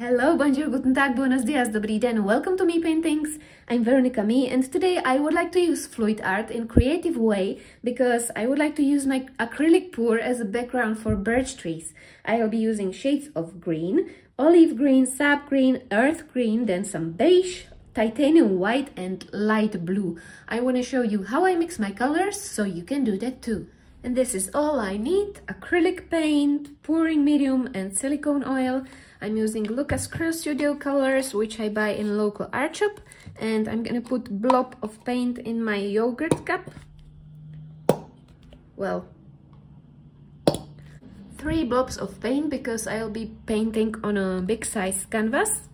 Hello, bonjour, guten tag, buenos dias, dobrý den, welcome to Mii Paintings. I'm Veronika Mii and today I would like to use fluid art in creative way because I would like to use my acrylic pour as a background for birch trees. I will be using shades of green, olive green, sap green, earth green, then some beige, titanium white and light blue. I want to show you how I mix my colors so you can do that too. And this is all I need, acrylic paint, pouring medium and silicone oil. I'm using Lukas Cryl Studio colors, which I buy in local art shop. And I'm gonna put blob of paint in my yogurt cup. Well, three blobs of paint because I'll be painting on a big size canvas.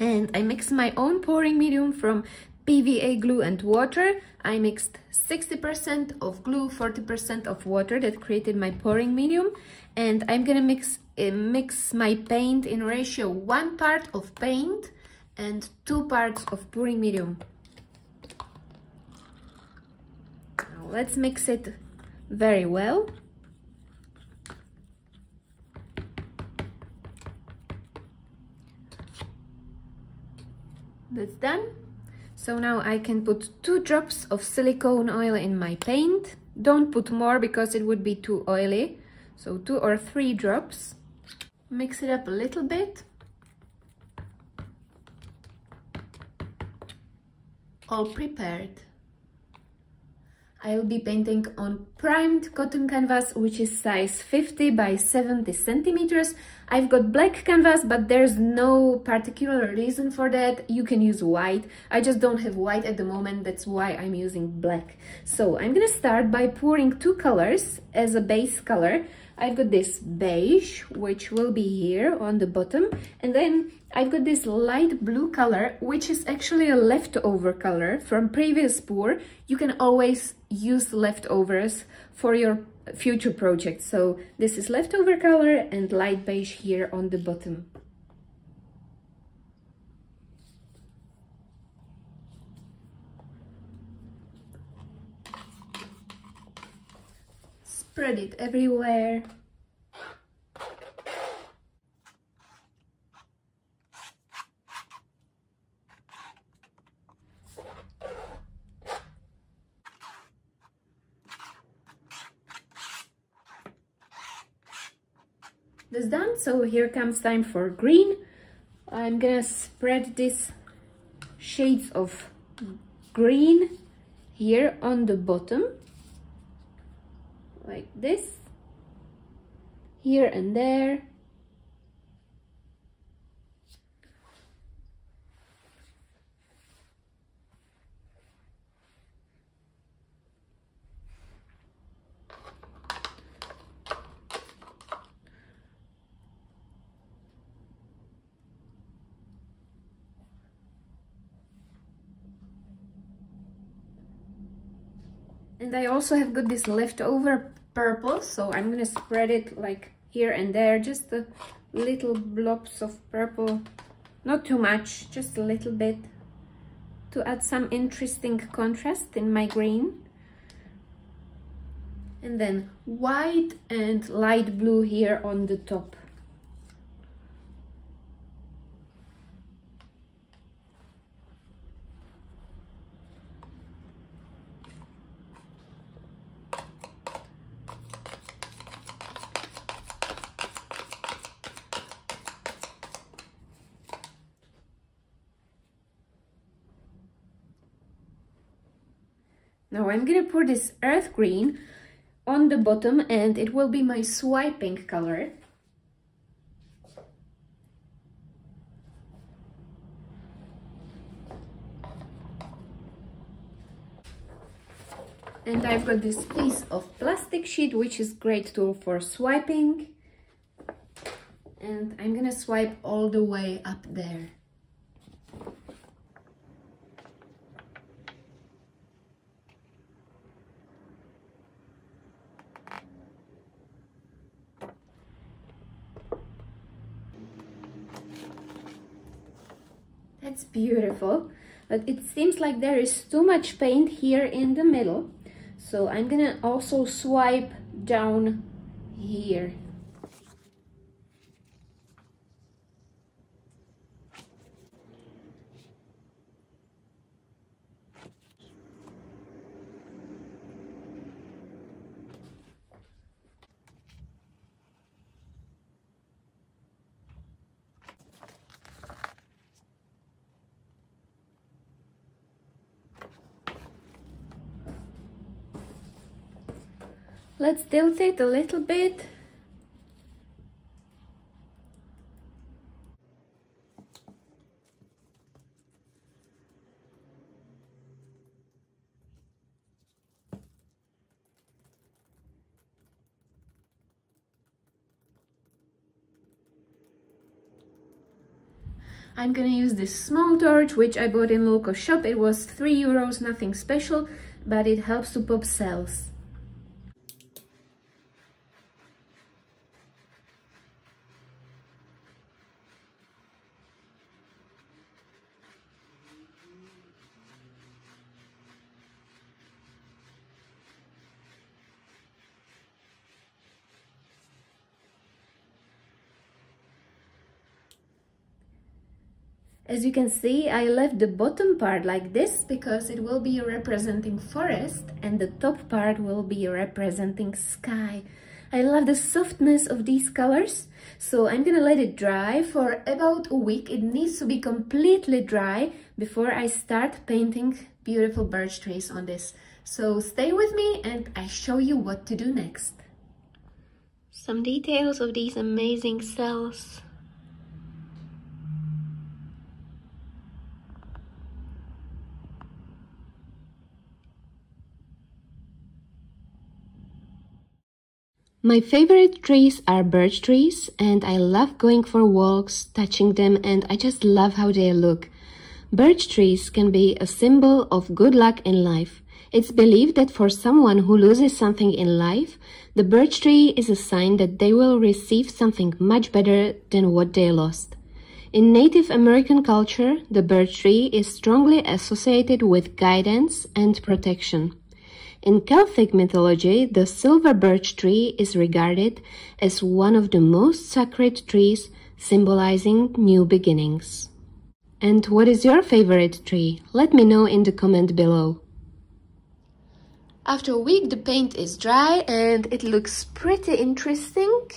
And I mix my own pouring medium from PVA glue and water. I mixed 60% of glue, 40% of water that created my pouring medium. And I'm gonna mix, uh, mix my paint in ratio one part of paint and two parts of pouring medium. Now let's mix it very well. That's done. So now I can put two drops of silicone oil in my paint. Don't put more because it would be too oily. So two or three drops. Mix it up a little bit. All prepared. I'll be painting on primed cotton canvas, which is size 50 by 70 centimeters. I've got black canvas, but there's no particular reason for that. You can use white. I just don't have white at the moment. That's why I'm using black. So I'm gonna start by pouring two colors as a base color. I've got this beige, which will be here on the bottom. And then I've got this light blue color, which is actually a leftover color from previous pour. You can always use leftovers for your future projects. So this is leftover color and light beige here on the bottom. Spread it everywhere. This done, so here comes time for green. I'm gonna spread these shades of green here on the bottom like this here and there. And I also have got this leftover purple so I'm gonna spread it like here and there just a little blobs of purple not too much just a little bit to add some interesting contrast in my green. And then white and light blue here on the top Now I'm gonna pour this earth green on the bottom and it will be my swiping color. And I've got this piece of plastic sheet, which is great tool for swiping. And I'm gonna swipe all the way up there. That's beautiful. But it seems like there is too much paint here in the middle. So I'm gonna also swipe down here. Let's tilt it a little bit. I'm gonna use this small torch, which I bought in local shop. It was 3 euros, nothing special, but it helps to pop cells. As you can see, I left the bottom part like this because it will be representing forest and the top part will be representing sky. I love the softness of these colors, so I'm gonna let it dry for about a week. It needs to be completely dry before I start painting beautiful birch trees on this. So stay with me and I show you what to do next. Some details of these amazing cells. My favorite trees are birch trees and I love going for walks, touching them and I just love how they look. Birch trees can be a symbol of good luck in life. It's believed that for someone who loses something in life, the birch tree is a sign that they will receive something much better than what they lost. In Native American culture, the birch tree is strongly associated with guidance and protection. In Celtic mythology, the silver birch tree is regarded as one of the most sacred trees, symbolizing new beginnings. And what is your favorite tree? Let me know in the comment below. After a week the paint is dry and it looks pretty interesting.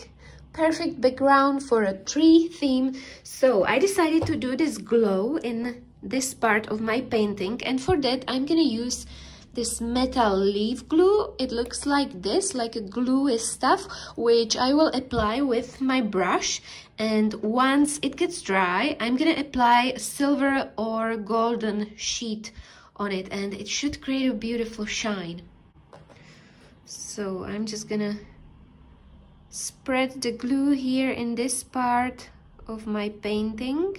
Perfect background for a tree theme. So I decided to do this glow in this part of my painting and for that I'm gonna use this metal leaf glue. It looks like this like a gluey stuff which I will apply with my brush. And once it gets dry I'm gonna apply a silver or golden sheet on it and it should create a beautiful shine. So I'm just gonna spread the glue here in this part of my painting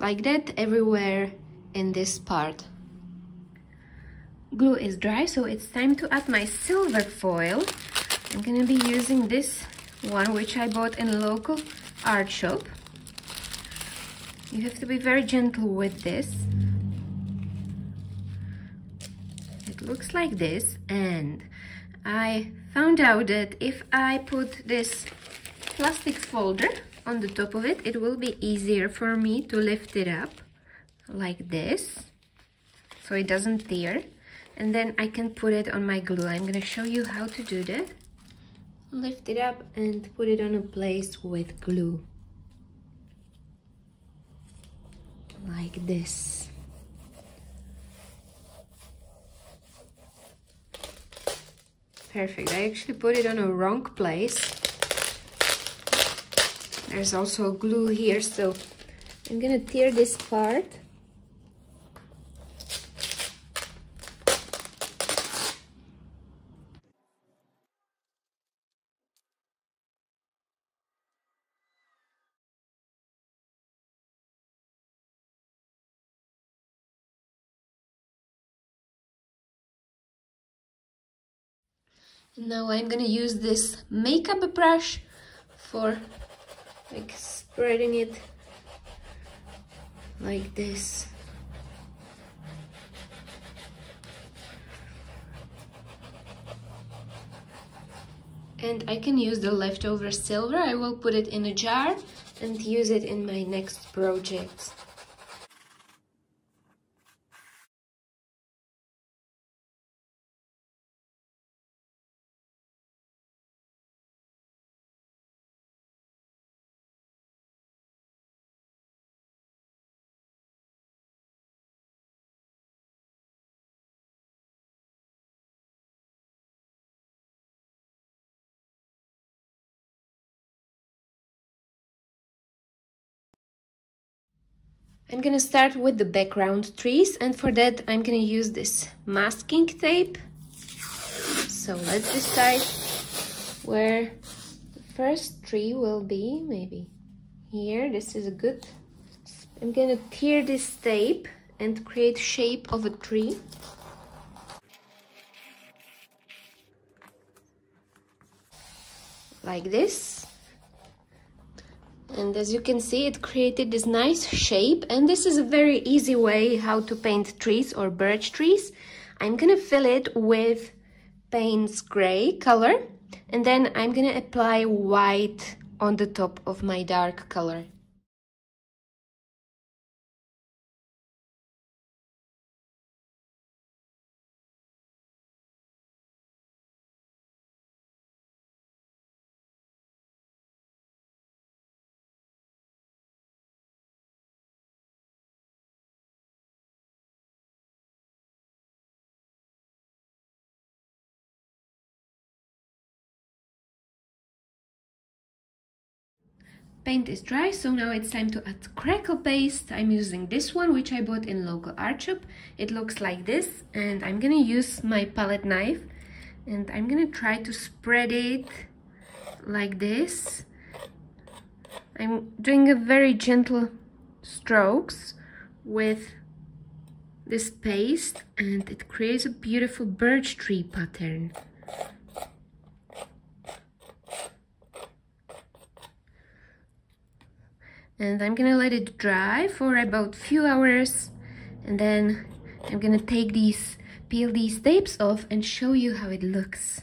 like that everywhere in this part. Glue is dry, so it's time to add my silver foil. I'm gonna be using this one which I bought in a local art shop. You have to be very gentle with this. It looks like this and I found out that if I put this plastic folder on the top of it, it will be easier for me to lift it up like this so it doesn't tear and then I can put it on my glue. I'm gonna show you how to do that. Lift it up and put it on a place with glue. Like this. Perfect, I actually put it on a wrong place there's also glue here so I'm gonna tear this part. Now I'm gonna use this makeup brush for like spreading it like this. And I can use the leftover silver. I will put it in a jar and use it in my next project I'm gonna start with the background trees and for that I'm gonna use this masking tape. So let's decide where the first tree will be, maybe here, this is a good... I'm gonna tear this tape and create shape of a tree. Like this and as you can see it created this nice shape. And this is a very easy way how to paint trees or birch trees. I'm gonna fill it with Payne's gray color. And then I'm gonna apply white on the top of my dark color Paint is dry, so now it's time to add crackle paste. I'm using this one, which I bought in local art shop. It looks like this, and I'm gonna use my palette knife, and I'm gonna try to spread it like this. I'm doing a very gentle strokes with this paste, and it creates a beautiful birch tree pattern. And I'm gonna let it dry for about few hours and then I'm gonna take these peel these tapes off and show you how it looks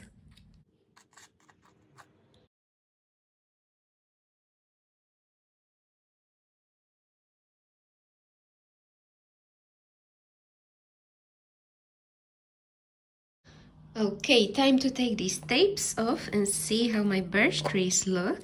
Okay, time to take these tapes off and see how my birch trees look.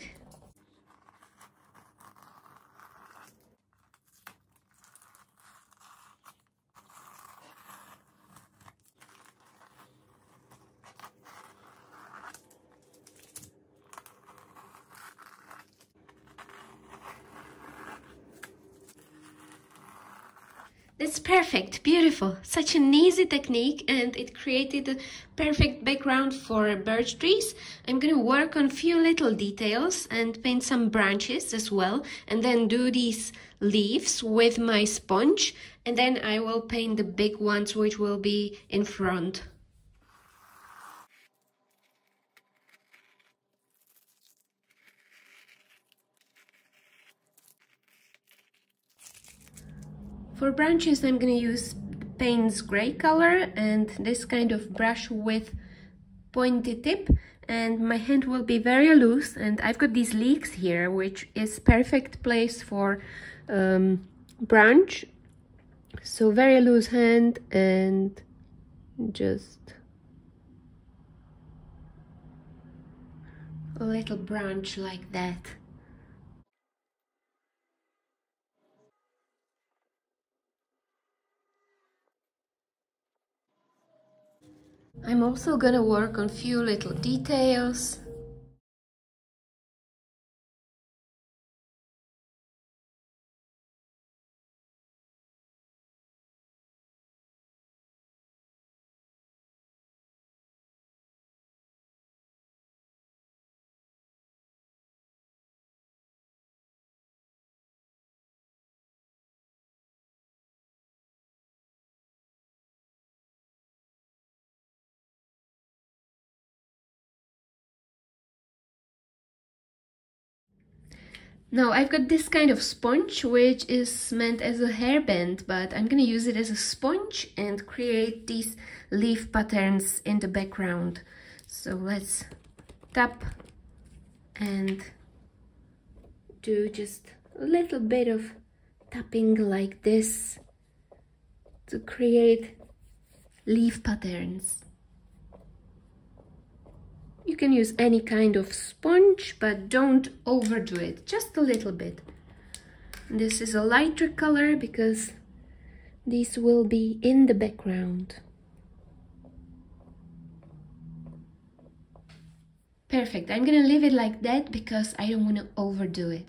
It's perfect, beautiful, such an easy technique and it created a perfect background for birch trees. I'm gonna work on few little details and paint some branches as well and then do these leaves with my sponge and then I will paint the big ones which will be in front. For branches I'm gonna use Payne's gray color and this kind of brush with pointy tip. And my hand will be very loose and I've got these leeks here which is perfect place for um, branch. So very loose hand and just a little branch like that I'm also gonna work on few little details. Now I've got this kind of sponge which is meant as a hairband but I'm gonna use it as a sponge and create these leaf patterns in the background. So let's tap and do just a little bit of tapping like this to create leaf patterns. You can use any kind of sponge, but don't overdo it, just a little bit. This is a lighter color because these will be in the background. Perfect, I'm gonna leave it like that because I don't wanna overdo it.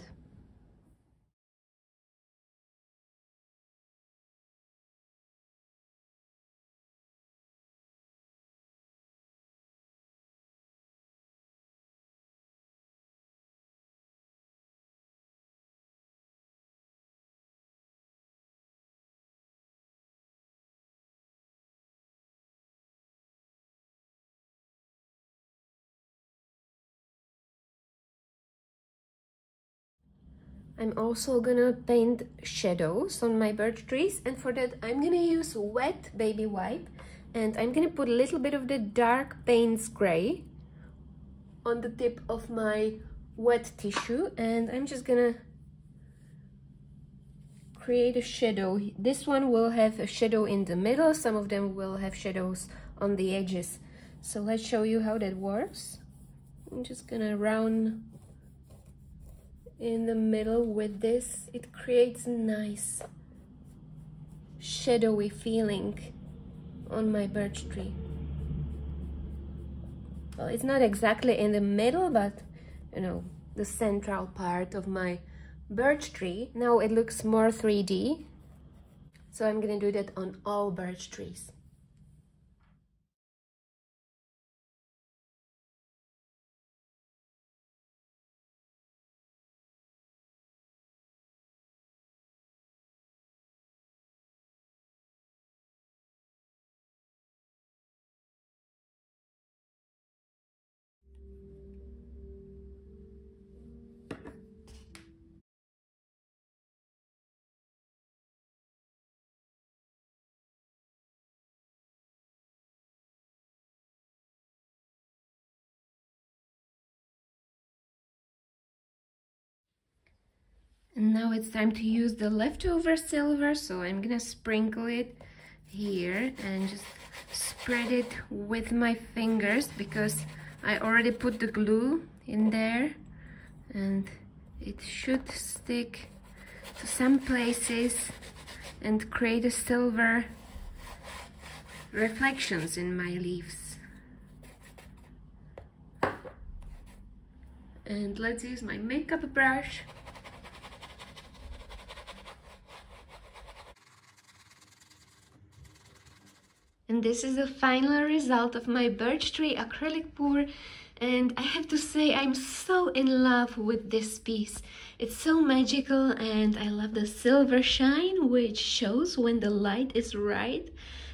I'm also gonna paint shadows on my birch trees and for that I'm gonna use wet baby wipe and I'm gonna put a little bit of the dark Payne's gray on the tip of my wet tissue and I'm just gonna create a shadow. This one will have a shadow in the middle, some of them will have shadows on the edges. So let's show you how that works. I'm just gonna round in the middle with this. It creates a nice shadowy feeling on my birch tree. Well, it's not exactly in the middle, but you know, the central part of my birch tree. Now it looks more 3D. So I'm gonna do that on all birch trees. Now it's time to use the leftover silver, so I'm gonna sprinkle it here and just spread it with my fingers because I already put the glue in there and it should stick to some places and create a silver reflections in my leaves. And let's use my makeup brush And this is the final result of my birch tree acrylic pour and I have to say I'm so in love with this piece. It's so magical and I love the silver shine which shows when the light is right.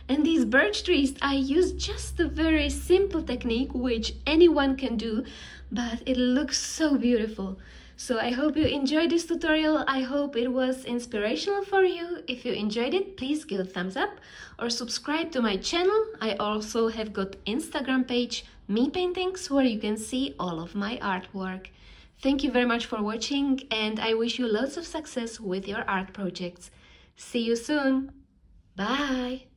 And these birch trees, I use just a very simple technique which anyone can do, but it looks so beautiful. So I hope you enjoyed this tutorial. I hope it was inspirational for you. If you enjoyed it, please give a thumbs up or subscribe to my channel. I also have got Instagram page, Mii Paintings, where you can see all of my artwork. Thank you very much for watching and I wish you lots of success with your art projects. See you soon. Bye.